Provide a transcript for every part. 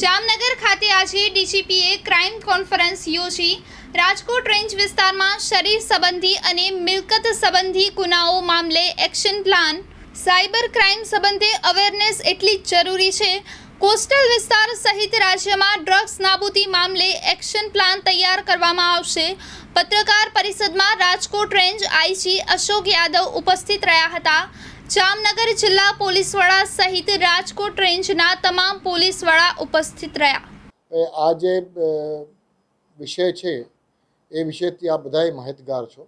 જામનગર ખાતે આજે ડીજીપીએ crime conference યોજી. રાજકોટ રેન્જ વિસ્તારમાં શરીર સંબંધી અને મિલકત સંબંધી ગુનાઓ મામલે એક્શન પ્લાન. સાયબર ક્રાઇમ સંબંધે અવેરનેસ એટલી જ જરૂરી છે. કોસ્ટલ વિસ્તાર સહિત રાજ્યમાં ડ્રગ્સ નાબૂદી મામલે એક્શન પ્લાન તૈયાર કરવામાં આવશે. પત્રકાર પરિષદમાં રાજકોટ રેન્જ આઈજી અશોક યાદવ ઉપસ્થિત રહ્યા હતા. જામનગર જિલ્લા પોલીસ વડા સહિત રાજકોટ રેન્જના તમામ પોલીસ વડા ઉપસ્થિત રહ્યા. આ જે વિષય છે, એ વિષયથી આપ બધાય માહિતગાર છો.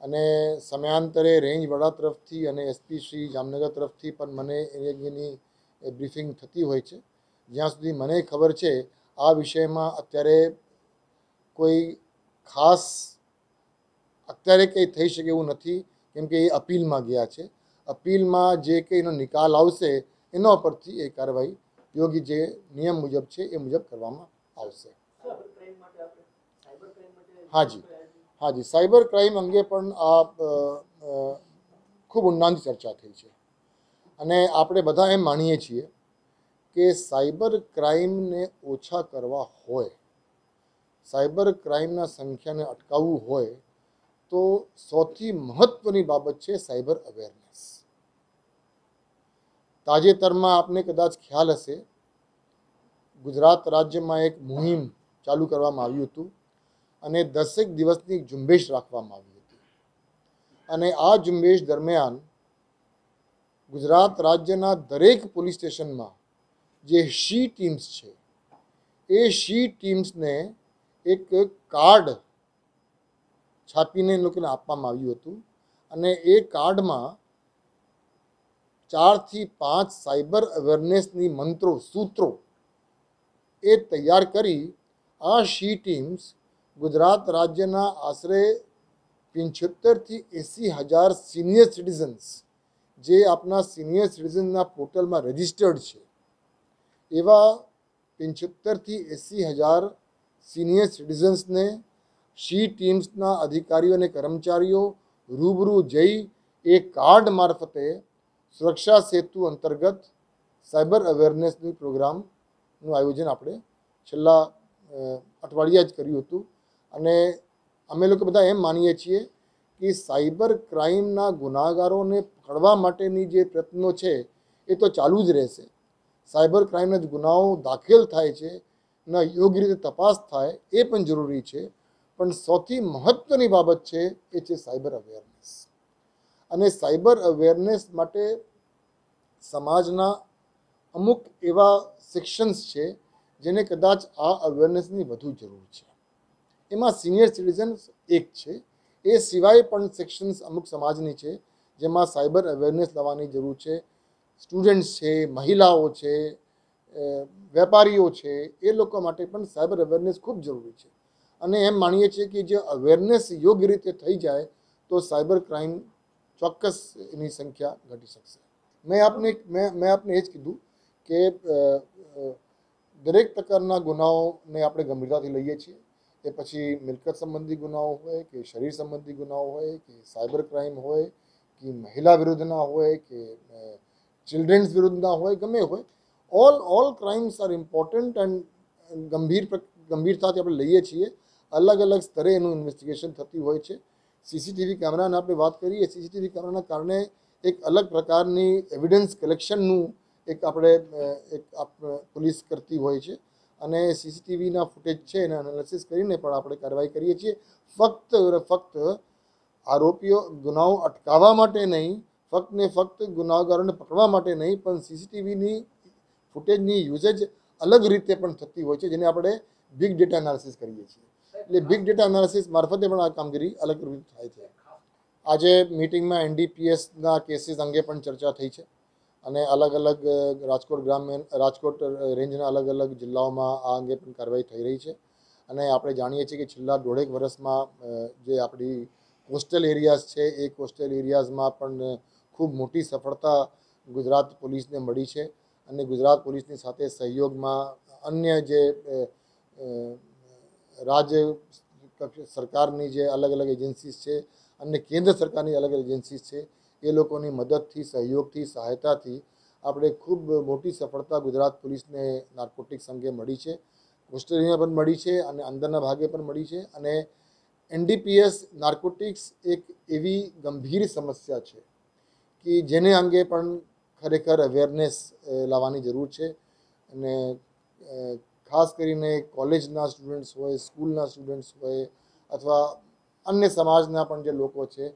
અને સમયાંતરે રેન્જ વડા તરફથી અને એસપી શ્રી જામનગર તરફથી પણ મને એની બ્રીફિંગ થતી હોય છે. જ્યાં સુધી મને ખબર છે, આ વિષયમાં અત્યારે કોઈ ખાસ અત્યારે કંઈ થઈ શકે એવું નથી, કેમ કે એ અપીલમાં ગયા છે. અપીલમાં જે કંઈનો નિકાલ આવશે, એના પરથી એ કાર્યવાહી યોગ્ય જે નિયમ મુજબ છે, એ મુજબ કરવામાં આવશે. હાજી હાજી સાયબર ક્રાઇમ અંગે પણ આ ખૂબ ઊંડાણથી ચર્ચા થઈ છે. અને આપણે બધા એમ માનીએ છીએ કે સાયબર ક્રાઇમને ઓછા કરવા હોય, સાયબર ક્રાઇમના સંખ્યાને અટકાવવું હોય, તો સૌથી મહત્ત્વની બાબત છે સાયબર અવેરનેસ. તાજેતરમાં આપને કદાચ ખ્યાલ હશે, ગુજરાત રાજ્યમાં એક મુહિમ ચાલુ કરવામાં આવ્યું હતું અને દસેક દિવસની ઝુંબેશ રાખવામાં આવી હતી. અને આ ઝુંબેશ દરમિયાન ગુજરાત રાજ્યના દરેક પોલીસ સ્ટેશનમાં જે શી ટીમ્સ છે, એ શી ટીમ્સને એક કાર્ડ છાપીને લોકોને આપવામાં આવ્યું હતું અને એ કાર્ડમાં ચારથી પાંચ સાયબર અવેરનેસની મંત્રો, સૂત્રો એ તૈયાર કરી આ શી ટીમ્સ ગુજરાત રાજ્યના આશરે પંચોતેરથી એંસી હજાર સિનિયર સિટીઝન્સ, જે આપણા સિનિયર સિટીઝનના પોર્ટલમાં રજિસ્ટર્ડ છે, એવા પંચોતેરથી એંસી હજાર સિનિયર સિટીઝન્સને શી ટીમ્સના અધિકારીઓ અને કર્મચારીઓ રૂબરૂ જઈ એ કાર્ડ મારફતે સુરક્ષા સેતુ અંતર્ગત સાયબર અવેરનેસની પ્રોગ્રામનું આયોજન આપણે છેલ્લા અઠવાડિયા જ કર્યું હતું. અને અમે લોકો બધા એમ માનીએ છીએ કે સાયબર ક્રાઇમના ગુનાગારોને પકડવા માટેની જે પ્રયત્નો છે, એ તો ચાલુ જ રહેશે. સાયબર ક્રાઇમના જે ગુનાઓ દાખલ થાય છે, ના યોગ્ય રીતે તપાસ થાય, એ પણ જરૂરી છે. પણ સૌથી મહત્ત્વની બાબત છે, એ છે સાયબર અવેરનેસ. અને સાયબર અવેરનેસ માટે સમાજના અમુક એવા સેક્શન્સ છે જેને કદાચ આ અવેરનેસની વધુ જરૂર છે. એમાં સિનિયર સિટીઝન્સ એક છે. એ સિવાય પણ સેક્શન્સ અમુક સમાજની છે જેમાં સાયબર અવેરનેસ લાવવાની જરૂર છે. સ્ટુડન્ટ્સ છે, મહિલાઓ છે વેપારીઓ છે, એ લોકો માટે પણ સાયબર અવેરનેસ ખૂબ જરૂરી છે. અને એમ માનીએ છીએ કે જે અવેરનેસ યોગ્ય રીતે થઈ જાય તો સાયબર ક્રાઇમ ચોક્કસ એની સંખ્યા ઘટી શકશે. મેં આપને મેં મેં આપને એ જ કીધું કે દરેક પ્રકારના ગુનાઓને આપણે ગંભીરતાથી લઈએ છીએ. એ પછી મિલકત સંબંધી ગુનાઓ હોય કે શરીર સંબંધી ગુનાઓ હોય કે સાયબર ક્રાઇમ હોય કે મહિલા વિરુદ્ધના હોય કે ચિલ્ડ્રન્સ વિરુદ્ધના હોય, ગમે હોય. All all crimes are important and ગંભીર ગંભીરતાથી આપણે લઈએ છીએ. અલગ અલગ સ્તરે એનું ઇન્વેસ્ટિગેશન થતી હોય છે. સીસીટીવી કેમેરાને આપણે વાત કરીએ, સીસીટીવી કેમેરાના કારણે એક અલગ પ્રકારની એવિડન્સ કલેક્શનનું એક આપણે એક પોલીસ કરતી હોય છે. અને સીસીટીવીના ફૂટેજ છે, એને એનાલિસિસ કરીને પણ આપણે કાર્યવાહી કરીએ છીએ. ફક્ત ફક્ત આરોપીઓ ગુનાઓ અટકાવવા માટે નહીં, ફક્ત ને ફક્ત ગુનાગારોને પકડવા માટે નહીં, પણ સીસીટીવીની ફૂટેજની યુઝેજ અલગ રીતે પણ થતી હોય છે, જેને આપણે બિગ ડેટા એનાલિસિસ કરીએ છીએ. એટલે બિગ ડેટા એનાલિસિસ મારફતે પણ આ કામગીરી અલગ રીતે થાય છે. આજે મિટિંગમાં એનડીપીએસના કેસીસ અંગે પણ ચર્ચા થઈ છે અને અલગ અલગ રાજકોટ ગ્રામ્ય, રાજકોટ રેન્જના અલગ અલગ જિલ્લાઓમાં આ અંગે પણ કાર્યવાહી થઈ રહી છે. અને આપણે જાણીએ છીએ કે છેલ્લા દોઢેક વર્ષમાં જે આપણી કોસ્ટલ એરિયાઝ છે, એ કોસ્ટલ એરિયાઝમાં પણ ખૂબ મોટી સફળતા ગુજરાત પોલીસને મળી છે. અને ગુજરાત પોલીસની સાથે સહયોગમાં અન્ય જે રાજ્ય સરકારની જે અલગ અલગ એજન્સીસ છે, અને કેન્દ્ર સરકારની અલગ અલગ એજન્સીસ છે, એ લોકોની મદદથી, સહયોગથી, સહાયતાથી આપણે ખૂબ મોટી સફળતા ગુજરાત પોલીસને નાર્કોટિક્સ અંગે મળી છે. કોસ્ટરીમાં પણ મળી છે અને અંદરના ભાગે પણ મળી છે. અને એનડીપીએસ નાર્કોટિક્સ એક એવી ગંભીર સમસ્યા છે કે જેને અંગે પણ ખરેખર અવેરનેસ લાવવાની જરૂર છે. અને ખાસ કરીને કોલેજના સ્ટુડન્ટ્સ હોય, સ્કૂલના સ્ટુડન્ટ્સ હોય અથવા અન્ય સમાજના પણ જે લોકો છે,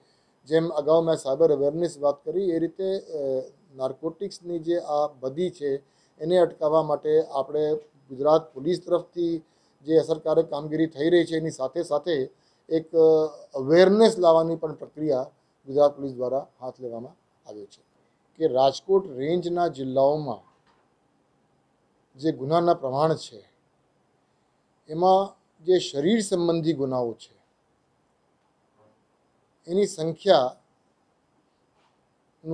જેમ અગાઉ મેં સાયબર અવેરનેસ વાત કરી, એ રીતે નાર્કોટિક્સની જે આ બધી છે, એને અટકાવવા માટે આપણે ગુજરાત પોલીસ તરફથી જે અસરકારક કામગીરી થઈ રહી છે, એની સાથે સાથે એક અવેરનેસ લાવવાની પણ પ્રક્રિયા ગુજરાત પોલીસ દ્વારા હાથ લેવામાં આવ્યો છે કે રાજકોટ રેન્જના જિલ્લાઓમાં જે ગુનાના પ્રમાણ છે, એમાં જે શરીર સંબંધી ગુનાઓ છે, એની સંખ્યાનું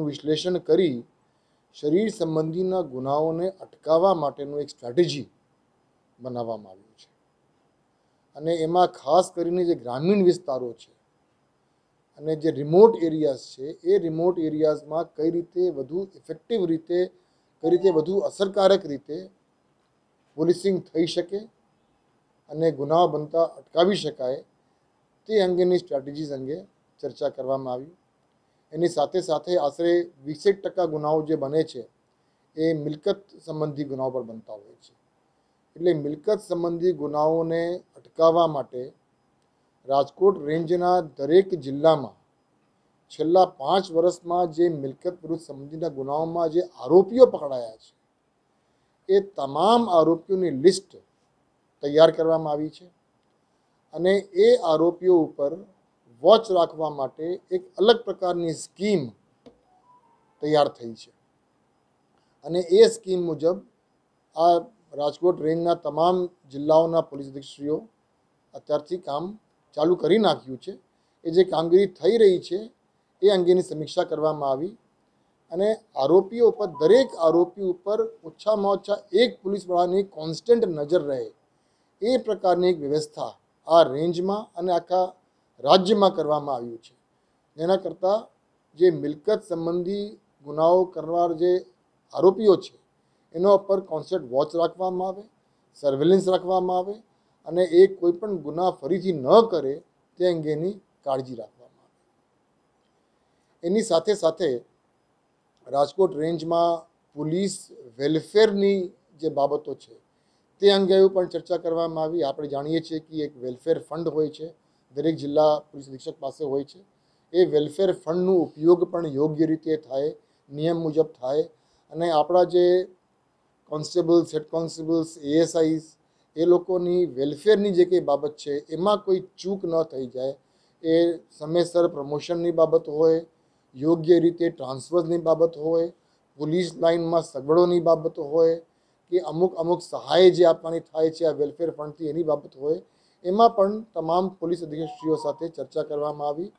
વિશ્લેષણ કરી શરીર સંબંધીના ગુનાઓને અટકાવવા માટેનું એક સ્ટ્રેટેજી બનાવવામાં આવ્યું છે. અને એમાં ખાસ કરીને જે ગ્રામીણ વિસ્તારો છે અને જે રિમોટ એરિયાઝ છે, એ રિમોટ એરિયાઝમાં કઈ રીતે વધુ ઇફેક્ટિવ રીતે, કઈ રીતે વધુ અસરકારક રીતે પોલીસિંગ થઈ શકે અને ગુનાઓ બનતા અટકાવી શકાય તે અંગેની સ્ટ્રેટેજીસ અંગે ચર્ચા કરવામાં આવી. એની સાથે સાથે આશરે વીસેક ટકા ગુનાઓ જે બને છે એ મિલકત સંબંધી ગુનાઓ પર બનતા હોય છે. એટલે મિલકત સંબંધી ગુનાઓને અટકાવવા માટે રાજકોટ રેન્જના દરેક જિલ્લામાં છેલ્લા પાંચ વર્ષમાં જે મિલકત વિરુદ્ધ સંબંધીના ગુનાઓમાં જે આરોપીઓ પકડાયા છે એ તમામ આરોપીઓની લિસ્ટ તૈયાર કરવામાં આવી છે. અને એ આરોપીઓ ઉપર વોચ રાખવા માટે એક અલગ પ્રકારની સ્કીમ તૈયાર થઈ છે. અને એ સ્કીમ મુજબ આ રાજકોટ રેન્જના તમામ જિલ્લાઓના પોલીસ અધિક્ષકશ્રીઓ અત્યારથી કામ ચાલુ કરી નાખ્યું છે. એ જે કામગીરી થઈ રહી છે, એ અંગેની સમીક્ષા કરવામાં આવી. અને આરોપીઓ ઉપર, દરેક આરોપી ઉપર ઓછામાં ઓછા એક પોલીસવાળાની કોન્સ્ટન્ટ નજર રહે. એ પ્રકારની એક વ્યવસ્થા આ રેન્જમાં અને આખા રાજ્યમાં કરવામાં આવ્યું છે. એના કરતાં જે મિલકત સંબંધી ગુનાઓ કરનાર જે આરોપીઓ છે, એના ઉપર કોન્સ્ટન્ટ વોચ રાખવામાં આવે સર્વેલન્સ રાખવામાં આવે અને એ કોઈ પણ ગુના ફરીથી ન કરે તે અંગેની કાળજી રાખવામાં આવે. એની સાથે સાથે રાજકોટ રેન્જમાં પોલીસ વેલફેરની જે બાબતો છે, તે અંગે પણ ચર્ચા કરવામાં આવી. આપણે જાણીએ છીએ કે એક વેલફેર ફંડ હોય છે, દરેક જિલ્લા પોલીસ અધિક્ષક પાસે હોય છે. એ વેલફેર ફંડનો ઉપયોગ પણ યોગ્ય રીતે થાય, નિયમ મુજબ થાય અને આપણા જે કોન્સ્ટેબલ્સ, હેડ કોન્સ્ટેબલ્સ એએસઆઈસ એ લોકોની વેલફેરની જે કંઈ બાબત છે, એમાં કોઈ ચૂક ન થઈ જાય. એ સમયસર પ્રમોશનની બાબત હોય યોગ્ય રીતે ટ્રાન્સફર્સની બાબત હોય, પોલીસ લાઇનમાં સગવડોની બાબતો હોય, કે અમુક અમુક સહાય જે આપવાની થાય છે આ વેલફેર ફંડથી એની બાબત હોય, એમાં પણ તમામ પોલીસ અધિકારીઓ સાથે ચર્ચા કરવામાં આવી.